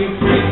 you free.